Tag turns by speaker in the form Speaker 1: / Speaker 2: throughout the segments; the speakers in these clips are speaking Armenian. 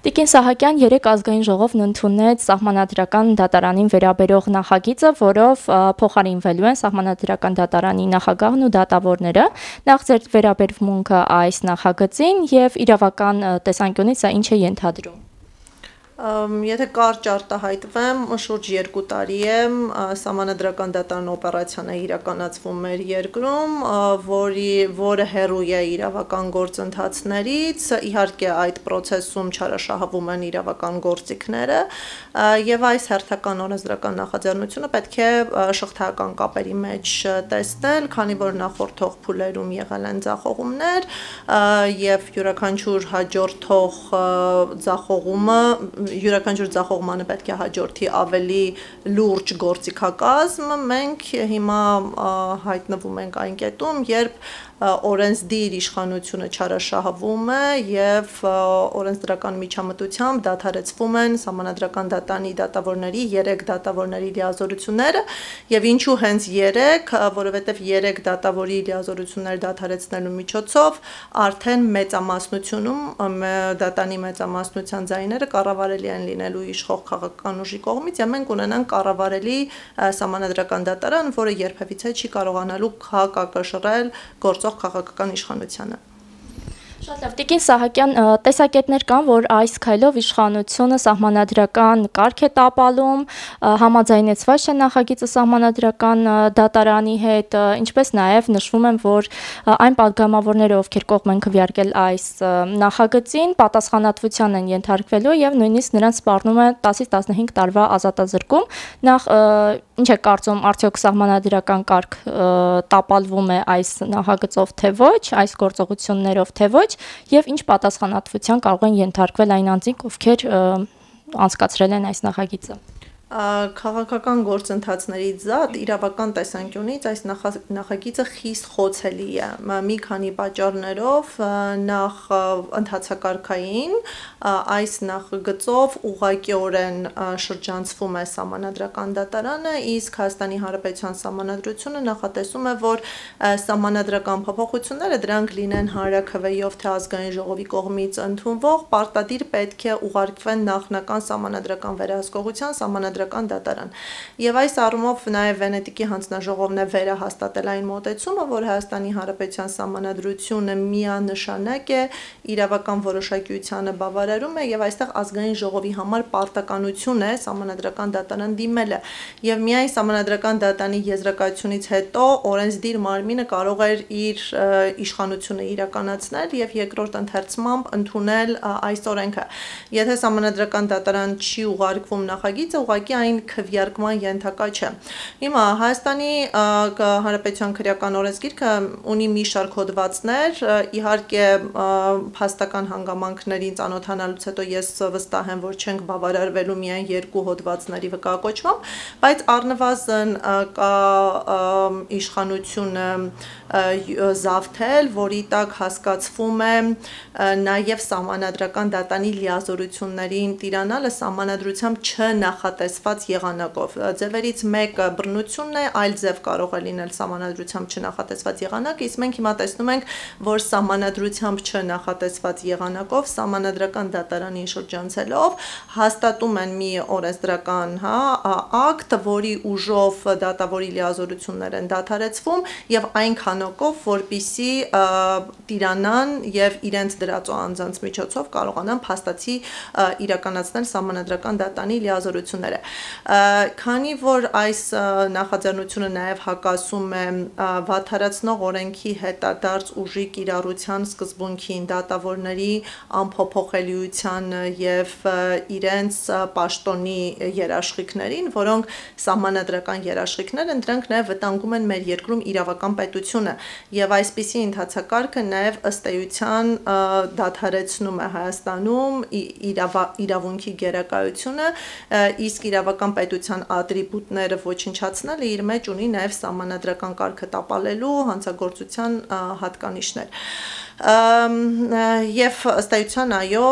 Speaker 1: Տիկին Սահակյան երեք ազգային ժողովն ընդունեց սահմանադրական դատարանին վերաբերող նախագիծը, որով փոխարինվելու են սահմանադրական դատարանի նախագահն ու դատավորները։ Նախ ձեր վերաբերմունքը այս նախագծին եւ իրավական տեսանկյունից սա ինչ է ենթադրում։
Speaker 2: Եթե կարճ արտահայտվեմ, շուրջ 2 տարի է սահմանադրական դատարան օպերացիան է իրականացվում մեր երկրում, որի որը հերույ է իրավական գործընթացներից, իհարկե այդ process-ում չարաշահվում են իրավական գործիքները, եւ այս հերթական օրենսդրական նախաձեռնությունը պետք է շղթայական կապերի մեջ տեսնել, քանի որ նախորդող փուլերում եղել են ձախողումներ եւ յուրաքանչյուր հաջորդող ձախողումը յուրաքանչյուր ձախողմանը պետք է հաջորդի ավելի լուրջ գործիքակազմ, մենք հիմա հայտնվում ենք այն կետում, երբ օրենսդիր իշխանությունը չարաշահվում է եւ օրենսդրական միջամտությամբ դադարեցվում են համանadrական դատանի դատավորների 3 դատավորների լիազորությունները եւ ինչու հենց 3, որովհետեւ 3 դատավորի լիազորություններ դադարեցնելու միջոցով արդեն մեծամասնությունում դատանի մեծամասնության ձայները կառավարելի են լինելու իշխող քաղաքական ուժի կողմից եւ մենք ունենանք կառավարելի համանadrական դատարան, որը երբևիցե չի կարողանալու գործող գործող քաղաքական իշխանությանը։
Speaker 1: Շատ լավ, Տիկին Սահակյան, տեսակետներ կան, որ այս քայլով իշխանությունը սահմանադրական կարգ է տապալում, համաձայնեցված է նախագիծը սահմանադրական դատարանի հետ, ինչպես նաև նշվում են, որ այն падգամավորները, ովքեր կողմ են քվյարկել այս նախագծին, պատասխանատվության են ենթարկվելու եւ նույնիսկ նրանց սպառնում է 10-ից 15 տարվա ազատազրկում։ Նախ ինչ է կարծում, արդյոք սահմանադրական կարգ տապալվում է այս նախագծով թե ոչ, այս գործողություններով թե ոչ, եւ ինչ պատասխանատվության կարող են ենթարկվել այն անձինք, ովքեր անցկացրել են այս նախագիծը
Speaker 2: քաղաքական գործընթացներից զատ իրավական տեսանկյունից այս նախագիծը խիստ խոցելի է մի քանի պատճառներով նախ ընթացակարգային այս նախագծով ուղղակիորեն շրջանցվում է համանadrական դատարանը իսկ Հայաստանի Հանրապետության համանadrությունը նախատեսում է որ համանadrական փոփոխությունները դրանք լինեն հանրակրվեով թե ազգային ժողովի կողմից ընդունվող պարտադիր պետք է ուղարկվեն նախնական համանadrական վերահսկողության համանadrական հանրադրական դատարան։ Եվ այս առումով նաև Վենետիկի հանձնաժողովն է վերահաստատել այն մոտեցումը, որ Հայաստանի Հանրապետության սահմանադրությունը միանշանակ է իրավական որոշակիությանը բավարարում է եւ այստեղ ազգային ժողովի համար պարտականություն է սահմանադրական դատարան դիմելը։ Եվ միայն սահմանադրական դատանի եզրակացությունից հետո օրենսդիր մարմինը կարող էր իր իշխանությունը իրականացնել եւ երկրորդ ընթերցմամբ ընդունել այս օրենքը։ Եթե սահմանադրական դատարան չի ուղարկվում նախագիծը, ուղղակի ուղղակի այն քվեարկման ենթակա չէ։ Հիմա Հայաստանի Հանրապետության քրեական օրենսգիրքը ունի մի շարք հոդվածներ, իհարկե փաստական հանգամանքներին ծանոթանալուց հետո ես վստահ եմ, որ չենք բավարարվելու միայն երկու հոդվածների վկայակոչմամբ, բայց առնվազն կա իշխանությունը զավթել, որի տակ հասկացվում է նաև սահմանադրական դատանի լիազորություններին տիրանալը սահմանադրությամբ չնախատեսված եղանակով։ Ձևերից մեկը բռնությունն է, այլ ձև կարող է լինել սահմանադրությամբ չնախատեսված եղանակ, իսկ մենք հիմա տեսնում ենք, որ սահմանադրությամբ չնախատեսված եղանակով սահմանադրական դատարանին շրջանցելով հաստատում են մի օրենսդրական, հա, ակտ, որի ուժով դատավորի լիազորություններ են դադարեցվում եւ այնքան եղանակով, որբիսի տիրանան եւ իրենց դրածո անձանց միջոցով կարողանան փաստացի իրականացնել համանadrական դատանի լիազորությունները։ Քանի որ այս նախաձեռնությունը նաեւ հակասում է վաթարացնող օրենքի հետադարձ ուժի կիրառության սկզբունքին, դատավորների անփոփոխելիության եւ իրենց պաշտոնի երաշխիքներին, որոնք համանadrական երաշխիքներ են, դրանք նաեւ վտանգում են մեր երկրում իրավական պետությունը եւ այսպիսի ընթացակարգը նաեւ ըստ էության դադարեցնում է Հայաստանում իրավունքի գերակայությունը իսկ իրավական պետության ատրիբուտները ոչնչացնելը իր մեջ ունի նաեւ սահմանադրական կարգը տապալելու հանցագործության հատկանիշներ Եվ ըստ էության այո,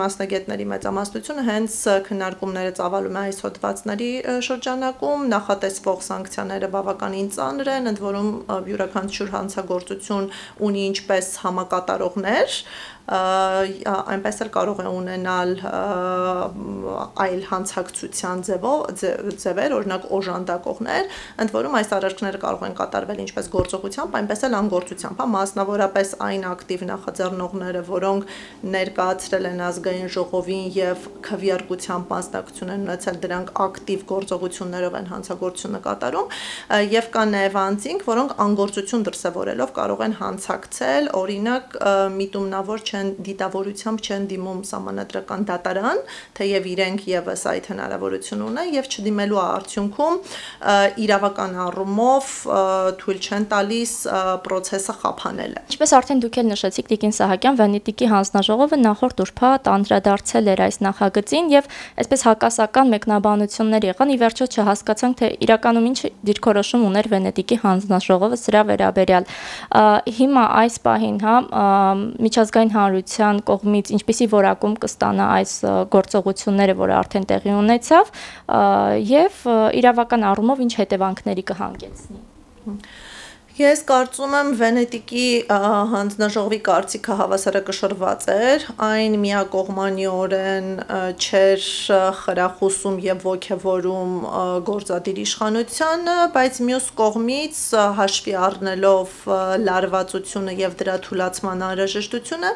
Speaker 2: մասնագետների մեծամասնությունը հենց քննարկումները ծավալում է այս հոդվածների շրջանակում, նախատեսվող սանկցիաները բավականին ծանր են, ընդ որում յուրաքանչյուր հանցագործություն ունի ինչպես համակատարողներ, այնպես էլ կարող է ունենալ այլ հանցակցության ձևով ձևեր, օրինակ օժանդակողներ, ընդ որում այս արարքները կարող են կատարվել ինչպես գործողությամբ, այնպես էլ անգործությամբ, հա, մասնավորապես այն ակտիվ նախաձեռնողները, որոնք ներկայացրել են ազգային ժողովին եւ քվեարկությամբ մասնակցություն են ունեցել, դրանք ակտիվ գործողություններով են հանցագործությունը կատարում, եւ կա նաեւ անձինք, որոնք անգործություն դրսևորելով կարող են հանցակցել, օրինակ միտումնավոր չ չեն դիտավորությամբ չեն դիմում համանadrական դատարան, թեև իրենք եւս այդ հնարավորություն ունեն եւ չդիմելու արդյունքում իրավական առումով թույլ չեն տալիս process-ը խափանելը։
Speaker 1: Ինչպես արդեն դուք էլ նշեցիք, Տիկին Սահակյան Վենետիկի հանձնաժողովը նախորդ ուրբաթ անդրադարձել էր այս նախագծին եւ այսպես հակասական մեկնաբանություններ եղան, ի վերջո չհասկացանք թե իրականում ինչ դիրքորոշում ուներ Վենետիկի հանձնաժողովը սրա վերաբերյալ։ Հիմա այս պահին, հա, միջազգային հանրության կողմից ինչպիսի որակում կստանա այս գործողությունները, որը արդեն տեղի ունեցավ, եւ իրավական առումով ինչ հետևանքների կհանգեցնի։
Speaker 2: Ես կարծում եմ Վենետիկի հանձնաժողովի կարծիքը հավասարակշռված էր, այն միակողմանիորեն չէր խրախուսում եւ ողջևորում գործադիր իշխանությանը, բայց մյուս կողմից հաշվի առնելով լարվածությունը եւ դրա թույլաtsման անհրաժեշտությունը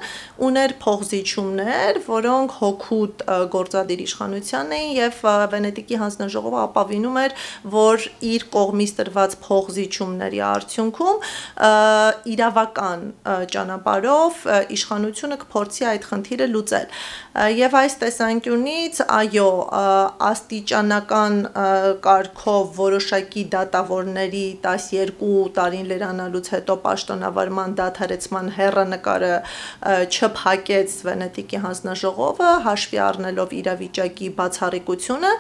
Speaker 2: ուներ փողզիչումներ, որոնք հոգուտ գործադիր իշխանության էին եւ Վենետիկի հանձնաժողովը ապավինում էր, որ իր կողմից տրված փողզիչումների արդյունքում արդյունքում իրավական ճանապարհով իշխանությունը կփորձի այդ խնդիրը լուծել։ Եվ այս տեսանկյունից, այո, աստիճանական կարգով որոշակի դատավորների 12 տարին լրանալուց հետո պաշտոնավարման դադարեցման հերանկարը չփակեց Վենետիկի հանձնաժողովը, հաշվի առնելով իրավիճակի բացառիկությունը,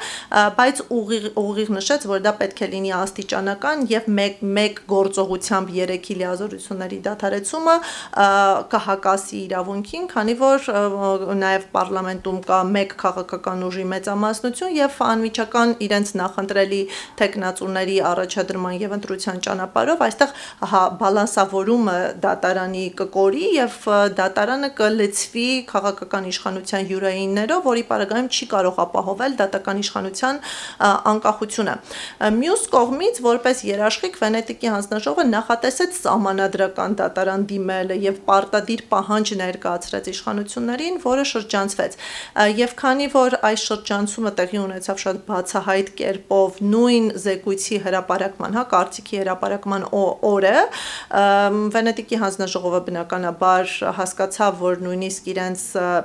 Speaker 2: բայց ուղիղ ուղիղ նշեց, որ դա պետք է լինի աստիճանական եւ մեկ մեկ գործողություն ուղղությամբ 3-ի լիազորությունների դադարեցումը կհակասի իրավունքին, քանի որ նաև պարլամենտում կա մեկ քաղաքական ուժի մեծամասնություն եւ անմիջական իրենց նախընտրելի տեխնացուների առաջադրման եւ ընտրության ճանապարհով այստեղ հա բալանսավորումը դատարանի կկորի եւ դատարանը կլցվի քաղաքական իշխանության յուրայիններով, որի պարագայում չի կարող ապահովել դատական իշխանության անկախությունը։ Մյուս կողմից, որպես երաշխիք Վենետիկի հանձնաժողովը նախատեսեց սահմանադրական դատարան դիմելը եւ պարտադիր պահանջ ներկայացրեց իշխանություններին, որը շրջանցվեց։ Եվ քանի որ այս շրջանցումը տեղի ունեցավ շատ բացահայտ կերպով նույն զեկույցի հրապարակման, հա, կարծիքի հրապարակման օրը, Վենետիկի հանձնաժողովը բնականաբար հասկացավ, որ նույնիսկ իրենց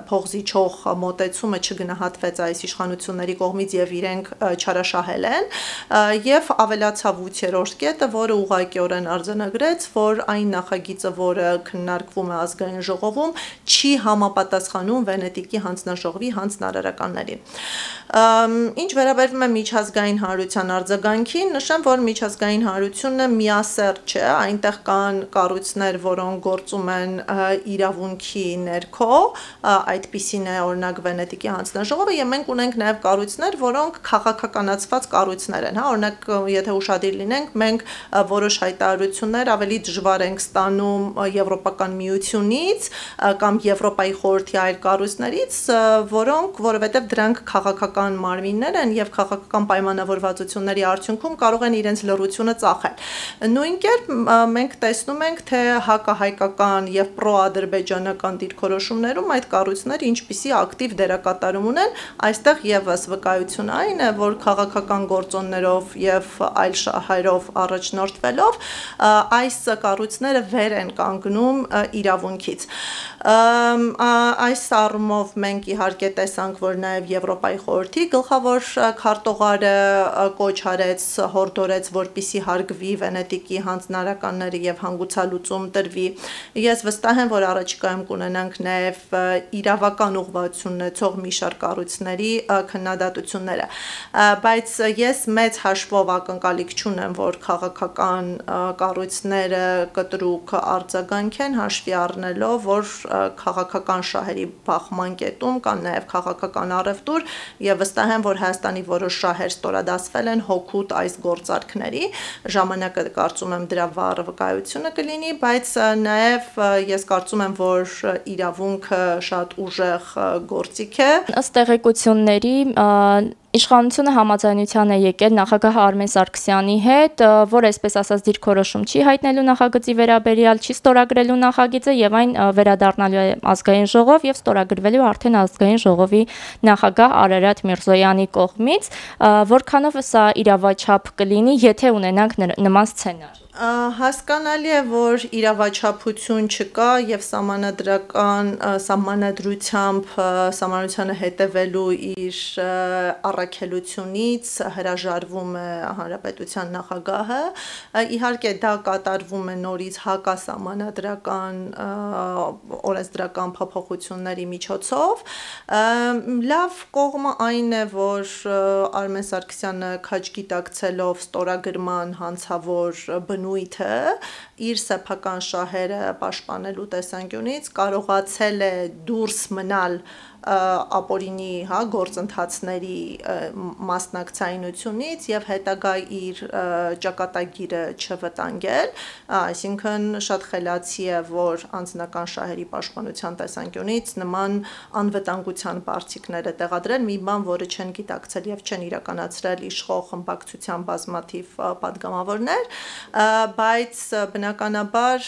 Speaker 2: փողզիչող մոտեցումը չգնահատվեց այս իշխանությունների կողմից եւ իրենք չարաշահել են եւ ավելացավ 8-րդ կետը, որը ուղղակիորեն արձանագրեց, որ այն նախագիծը, որը քննարկվում է ազգային ժողովում, չի համապատասխանում Վենետիկի հանձնաժողովի հանձնարարականներին։ Ինչ վերաբերվում է միջազգային հանրության արձագանքին, նշեմ, որ միջազգային հանրությունը միասեր չէ, այնտեղ կան կառույցներ, որոնք գործում են իրավունքի ներքո, այդպիսին է օրինակ Վենետիկի հանձնաժողովը, եւ մենք ունենք նաեւ կառույցներ, որոնք քաղաքականացված կառույցներ են, հա, օրինակ եթե ուշադիր լինենք, մենք որոշ հայտարարություններ ավելի դժվար ենք ստանում Եվրոպական միությունից կամ Եվրոպայի խորհրդի այլ կառույցներից, որոնք որովհետեւ դրանք քաղաքական մարմիններ են եւ քաղաքական պայմանավորվածությունների արդյունքում կարող են իրենց լռությունը ծախել։ Նույն կերպ մենք տեսնում ենք, թե հակահայկական եւ պրոադրբեջանական դիրքորոշումներում այդ կառույցները ինչպիսի ակտիվ դերակատարում ունեն, այստեղ եւս վկայություն այն է, որ քաղաքական գործոններով եւ այլ շահերով առաջնորդվելով այս կառույցները վեր են կանգնում իրավունքից։ Այս առումով մենք իհարկե տեսանք, որ նաև Եվրոպայի խորհրդի գլխավոր քարտողարը կոչ արեց, հորդորեց, որպիսի հարգվի Վենետիկի հանձնարարականների եւ հանգուցալուծում տրվի։ Ես վստահ եմ, որ առաջիկայում կունենանք նաև իրավական ուղղվածություն ունեցող մի շարք կառույցների քննադատությունները։ Բայց ես մեծ հաշվով ակնկալիք չունեմ, որ քաղաքական կառույցները կտրուկ արձագանք են հաշվի առնելով, որ քաղաքական շահերի բախման կետում կան նաև քաղաքական առևտուր եւ վստահ եմ, որ Հայաստանի որոշ շահեր ստորադասվել են հոգուտ այս գործարքների։ Ժամանակը կարծում եմ դրա վառ վկայությունը կլինի, բայց նաև ես կարծում եմ, որ իրավունքը շատ ուժեղ գործիք է։
Speaker 1: Ըստ տեղեկությունների Իշխանությունը համաձայնության է եկել նախագահ Արմեն Սարգսյանի հետ, որ այսպես ասած դիրքորոշում չի հայտնելու նախագծի վերաբերյալ, չի ստորագրելու նախագիծը եւ այն վերադառնալու է ազգային ժողով եւ ստորագրվելու արդեն ազգային ժողովի նախագահ Արարատ Միրզոյանի կողմից, որքանով սա իրավաչափ կլինի, եթե ունենանք նման սցենար
Speaker 2: հասկանալի է, որ իրավաչափություն չկա եւ սահմանադրական սահմանադրությամբ սահմանությանը հետևելու իր առաքելությունից հրաժարվում է հանրապետության նախագահը։ Իհարկե դա կատարվում է նորից հակասահմանադրական օրենսդրական փոփոխությունների միջոցով։ Լավ կողմը այն է, որ Արմեն Սարգսյանը քաչ գիտակցելով ստորագրման հանցավոր բնույթ բնույթը իր սեփական շահերը պաշտպանելու տեսանկյունից կարողացել է դուրս մնալ ապորինի, հա, գործընթացների մասնակցայինությունից եւ հետագա իր ճակատագիրը չվտանգել, այսինքն շատ խելացի է, որ անձնական շահերի պաշտպանության տեսանկյունից նման անվտանգության բարձիկները տեղադրել մի բան, որը չեն գիտակցել եւ չեն իրականացրել իշխող խմբակցության բազմաթիվ падգամավորներ, բայց բնականաբար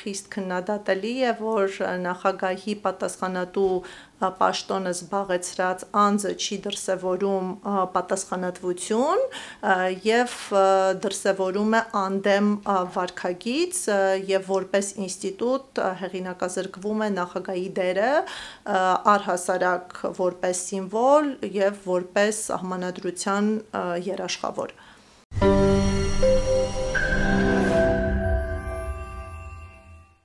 Speaker 2: խիստ քննադատելի է, որ նախագահի պատասխանատու պաշտոնը զբաղեցրած անձը չի դրսևորում պատասխանատվություն եւ դրսևորում է անդեմ վարկագից եւ որպես ինստիտուտ հեղինակազրկվում է նախագահի դերը առհասարակ որպես սիմվոլ եւ որպես սահմանադրության երաշխավոր։